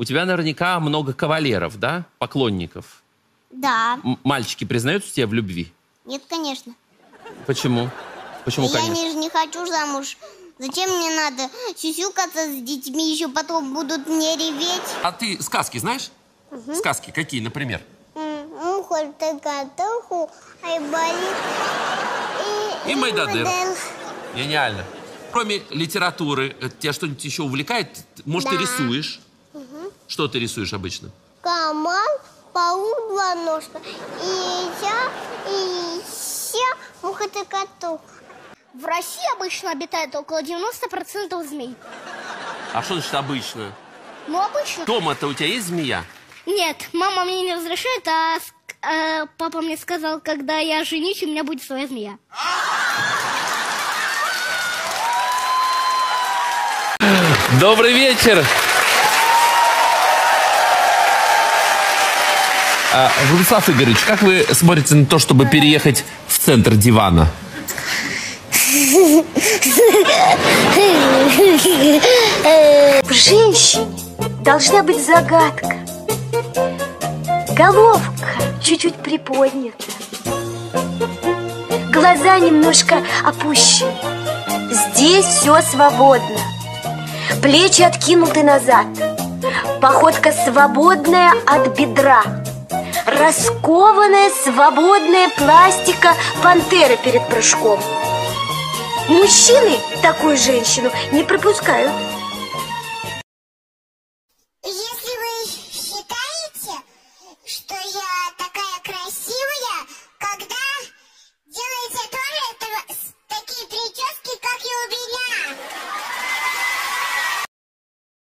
У тебя наверняка много кавалеров, да? Поклонников. Да. М- мальчики признаются тебе в любви? Нет, конечно. Почему? Почему, я конечно? не, не хочу замуж. Зачем мне надо сюсюкаться с детьми, еще потом будут мне реветь? А ты сказки знаешь? Сказки какие, например? И... Майдадыр. Гениально. Кроме литературы, э, тебя что-нибудь еще увлекает? Может, ты Да. рисуешь? Что ты рисуешь обычно? Камал, паук, два ножка. И я, и я, мухотокатух. В России обычно обитает около 90% змей. А что значит обычно? Ну, обычно. Дома-то у тебя есть змея? Нет, мама мне не разрешает, а э, папа мне сказал, когда я женюсь, у меня будет своя змея. Добрый вечер! А, Владислав Игоревич, как вы смотрите на то, чтобы переехать в центр дивана? В женщине должна быть загадка. Головка чуть-чуть приподнята. Глаза немножко опущены. Здесь все свободно. Плечи откинуты назад. Походка свободная от бедра. Раскованная, свободная пластика пантеры перед прыжком. Мужчины такую женщину не пропускают.